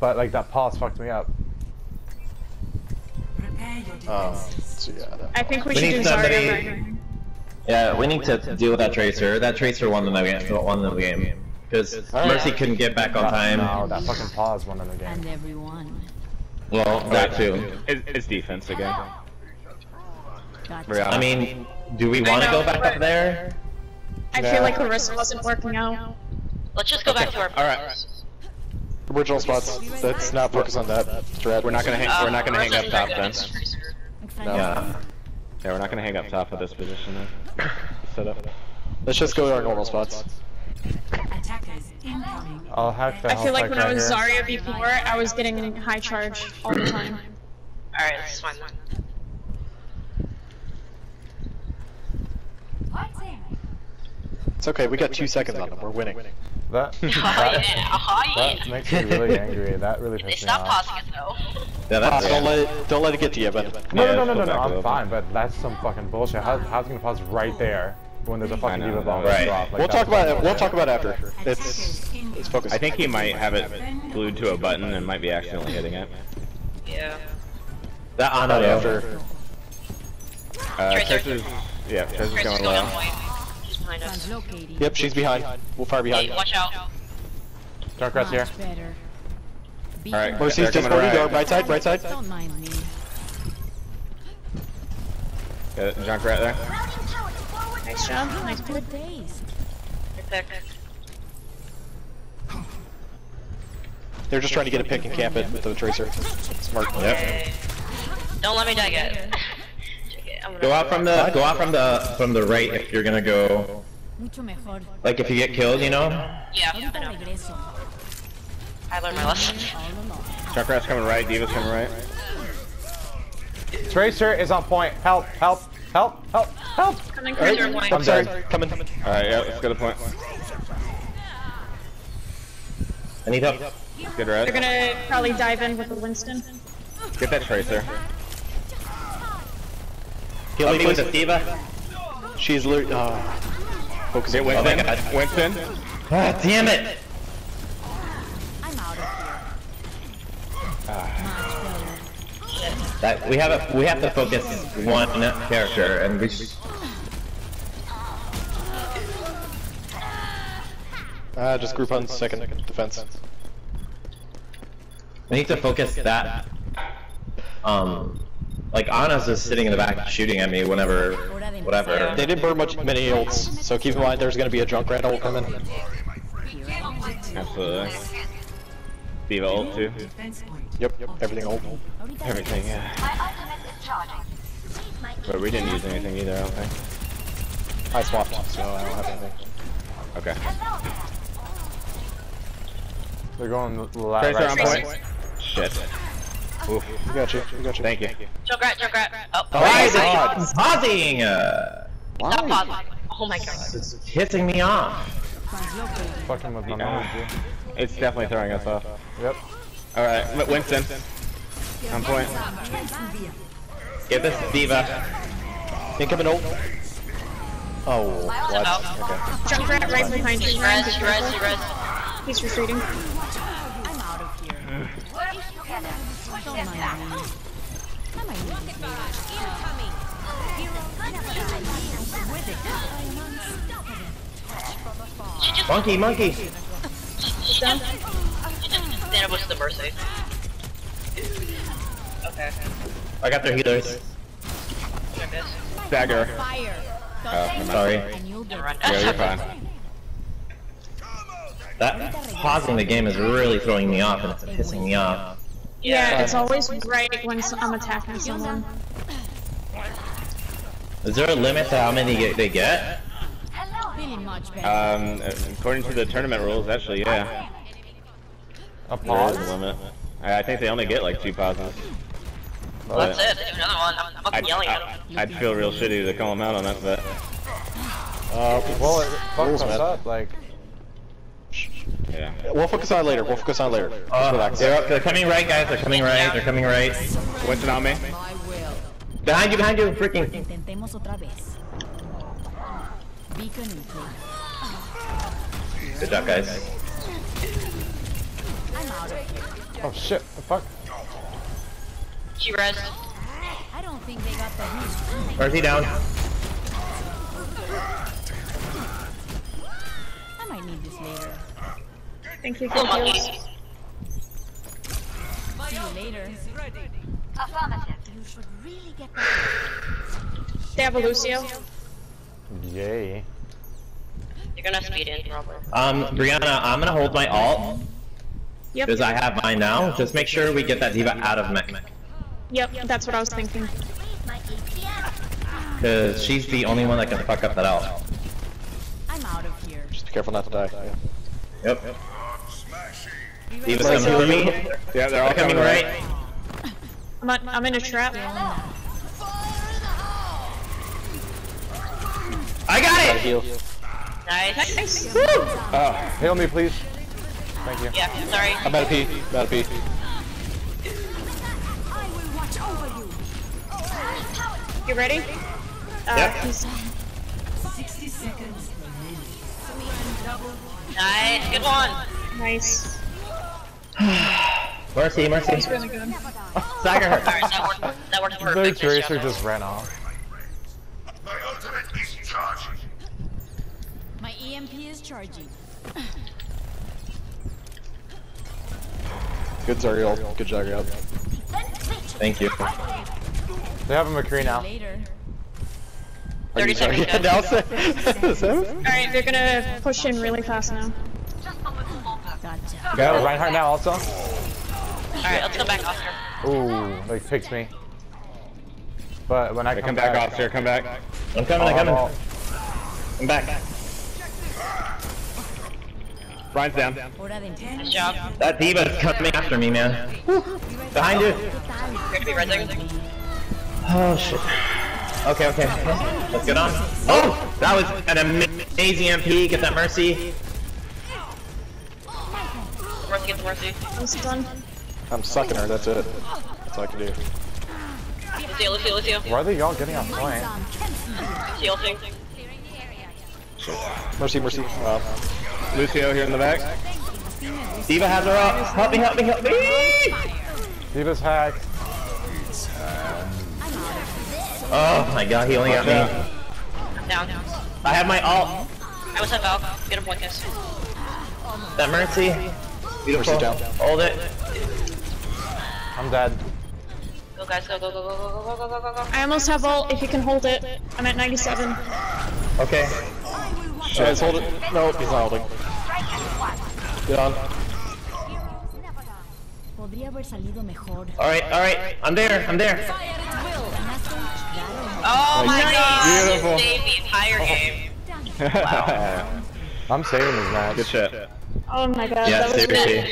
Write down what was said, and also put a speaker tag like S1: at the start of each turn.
S1: but like that pause fucked me up.
S2: Uh, so yeah,
S3: I think we,
S4: We
S3: should
S4: need
S3: do
S4: somebody-
S3: right.
S4: Yeah, we need to deal with that tracer. That tracer won the game. Won the game. Because Mercy couldn't get back on time.
S1: No, that fucking pause won in the game.
S5: And everyone.
S4: Well, that too.
S6: It's, it's defense again.
S5: Gotcha.
S4: I mean, do we want to go back up there?
S3: I feel like Larissa wasn't working out.
S7: Let's just go back to our
S6: Alright.
S7: posts.
S2: Original spots. Let's not focus on that. Dread.
S6: We're not gonna hang. We're not gonna hang up top
S7: very
S6: then.
S7: good against Tracer.
S2: No.
S4: Yeah.
S6: Yeah, we're not gonna hang up top of this position then. Set up.
S2: Let's just go to our normal spots.
S1: I'll hack the
S3: I feel like when I was
S1: right.
S3: Zarya before, I was getting high charge all the time.
S7: Alright, this is fine.
S2: It's okay. We got two seconds on them. We're winning.
S1: That,
S7: Oh
S1: that,
S7: yeah, oh
S1: that makes me really angry. That really
S7: pisses
S1: pissed me
S7: stopped
S1: off.
S7: pausing it though.
S4: Yeah,
S2: Ah,
S4: that's
S2: don't let it. Don't let it get to you, Ben.
S1: No,
S4: Yeah,
S1: no, no, no, no, no, I'm fine, but that's some fucking bullshit. How, how's it gonna pause right there when there's a fucking
S6: know,
S1: D.Va bomb
S4: right.
S1: drop? Like,
S2: We'll talk about it. We'll talk about after. It's it's focus.
S6: I think he might have it glued to a button and might be accidentally hitting it.
S7: Yeah.
S4: that on
S2: About it
S4: after.
S2: after.
S6: Uh,
S7: Tracer.
S6: Tracer's, yeah, Tracer's
S7: Tracer's
S6: going
S7: going on
S6: low.
S7: Point. She's behind us.
S5: Translocating.
S2: Yep, she's behind. We'll fire behind.
S7: Hey, watch out.
S1: Junkrat's here.
S5: Much better. Be
S6: Alright,
S5: careful.
S2: Mercy's
S6: They're
S2: just
S6: coming
S2: going
S6: right.
S2: go right side, right side.
S5: Don't mind me.
S6: Got Junk right there.
S3: Nice job. Nice.
S5: Good taste.
S7: Good pick.
S2: They're just trying to get a pick and camp it with the tracer. Smart.
S7: Okay. Don't let me die yet.
S4: Go out from the go out from the from the right if you're gonna go.
S5: Mucho mejor.
S4: Like if you get killed, you know.
S7: Yeah, I
S5: Ahorita
S7: know.
S5: regreso.
S7: I learned my lesson.
S5: All along.
S6: Junkrat's coming right. D.Va's coming right.
S1: Tracer is on point. Help, help, help, help, help!
S3: Coming
S2: All
S3: from your point.
S2: I'm sorry. Coming.
S6: Alright, yeah, let's go to point.
S4: I need help.
S6: Good
S3: They're gonna probably dive in with the Winston.
S6: Get that Tracer.
S2: Heal
S4: Help
S2: me,
S4: me with
S2: please.
S4: the D.Va.
S2: She's literally. Uh, focus.
S6: Get
S4: Oh my
S6: Winston.
S4: God.
S6: Winston.
S4: Ah, damn it!
S5: I'm out of here. Much better.
S4: That we have a we have to focus one character and we. Just,
S2: Uh, just group on second defense.
S4: we need to focus that. Um, like Ana's is sitting in the back shooting at me whenever, whatever.
S2: They didn't burn much many ults, so keep in mind there's gonna be a Junkrat ult coming.
S6: Absolutely. Uh, D.Va ult too.
S2: Yep, yep, everything ult.
S6: Everything, yeah. But we didn't use anything either, I don't think.
S2: I swapped, so I don't have anything.
S6: Okay.
S1: They're going the la-
S6: Tracer
S1: right
S6: on
S1: side.
S6: point. Shit. Oof.
S2: We got you, we got you.
S6: Thank you.
S7: Junkrat, Junkrat. Oh,
S4: Why is it pausing? Uh,
S7: Stop pausing. Oh my god.
S4: it's hitting me off.
S1: Fucking with my
S6: Yeah.
S1: knowledge.
S6: It's definitely throwing us off.
S1: Yep.
S6: Alright, Winston. On point.
S4: Get this D.Va.
S2: Incoming ult. Oh, what?
S7: Oh.
S2: Okay.
S3: Junkrat right behind you.
S7: Res, res, res.
S3: He's retreating.
S5: I'm out of here. Don't mind me. I might need this later.
S7: She just
S4: Monkey, monkey.
S7: stand up with the mercy. Okay.
S4: I got their healers.
S6: Dagger. Oh.
S4: Sorry.
S5: And you'll get
S7: Never mind.
S6: Yeah, you're fine.
S4: That pausing the game is really throwing me off and it's pissing me off.
S3: Yeah, it's always right when I'm attacking someone.
S4: Is there a limit to how many they get?
S5: feeling much better.
S6: Um, according to the tournament rules, actually, yeah.
S1: A
S6: There is
S1: pause.
S6: a limit. I I think they only get like two pauses.
S7: Well, that's it. Another one. I'm fucking
S6: I'd,
S7: yelling at
S6: I,
S7: them.
S6: I'd feel real shitty to call them out on that, but
S2: Uh,
S1: Well, it fucks us up. Like,
S6: yeah.
S2: We'll focus on it later. We'll focus on it later. Just
S4: Uh,
S2: relax.
S4: they're, they're coming right, guys. They're coming right. They're coming right.
S6: Winston on me.
S4: Behind you, behind you, freaking.
S5: Intentemos otra vez. Beacon in place.
S4: Good job, guys.
S5: I'm out of here.
S1: Oh shit, the fuck?
S7: She res.
S5: I don't think they got the hint.
S4: Mercy down.
S5: I might need this later.
S3: Thank you,
S7: Little
S3: good
S7: monkey.
S5: See you later. You should really get back.
S3: They have a Lucio.
S1: Yay.
S7: You're gonna speed in, probably.
S4: Um, Brianna, I'm gonna hold my alt
S3: Yep.
S4: because I have mine now. Just make sure we get that D.Va out of mech.
S3: Yep, that's what I was thinking.
S4: Because she's the only one that can fuck up that alt.
S5: I'm out of here.
S2: Just be careful not to die. Yeah.
S4: Yep. D.Va's coming for me.
S6: Yeah, they're all
S4: Coming
S6: coming
S4: right.
S3: I'm, on, I'm in a trap.
S4: I got it!
S2: heal.
S7: Nice.
S3: Nice.
S6: Oh,
S1: Heal me, please. Thank you.
S7: Yeah, sorry.
S2: I'm at a P. I'm at a P.
S5: I will watch over you.
S3: You ready? Uh,
S4: Yep.
S3: he's-
S7: Nice. Good one.
S3: Nice.
S4: Mercy, mercy.
S3: He's really good.
S4: Oh, Stagger her.
S7: Alright, that worked. That worked perfect. Nice
S1: Tracer just ran off.
S8: My ultimate is charging.
S5: My EMP is charging.
S2: Good Zariel. Good Juggernaut.
S4: Thank you.
S1: They have a McCree now.
S5: Later.
S7: 30 seconds.
S2: Yeah,
S7: guys.
S2: now it's
S3: Alright, they're gonna push in really fast now.
S5: Gotcha.
S1: Yeah, Reinhardt now also.
S7: Alright, let's go back, Oscar.
S1: Ooh, like picks me. But when I come,
S6: come back, officer. Come back.
S4: I'm coming,
S1: I'll
S4: I'm coming.
S1: alt.
S4: I'm back.
S6: Ryan's down.
S5: Hora de
S7: Nice job.
S4: That D.Va's coming after me, man. Behind you.
S7: Gonna be resing.
S4: Oh shit. Okay, okay. Let's get on. Oh! That was an amazing MP. Get that mercy.
S7: Mercy, get the mercy.
S3: This is done.
S2: I'm sucking her. That's it. That's all I can do.
S7: Lucio, Lucio, Lucio.
S1: Why are they y'all getting off point?
S7: Lucio, thing.
S2: Mercy, mercy. Uh,
S6: Lucio here in the back.
S4: D.Va has her up. Help me, help me, help me!
S1: D.Va's hacked.
S4: Oh my god, he only got me.
S7: I'm down.
S4: I have my alt.
S7: I was at Valk. Get a point, guys.
S4: That mercy. Beautiful.
S2: Mercy down.
S4: Hold it.
S1: I'm dead.
S7: Go, guys. Go, go, go, go, go, go, go, go, go, go.
S3: I almost have ult if you can hold it. I'm at 97.
S4: Okay.
S2: Guys, hold it. No, he's not holding. Get on.
S5: Podría haber salido mejor.
S4: Alright, alright. I'm there, I'm there.
S7: Oh my god.
S6: Beautiful.
S7: You saved the entire game.
S1: I'm saving this match.
S6: Good shit.
S3: Oh my god,
S4: Yeah,
S3: that was
S4: seriously.
S3: good.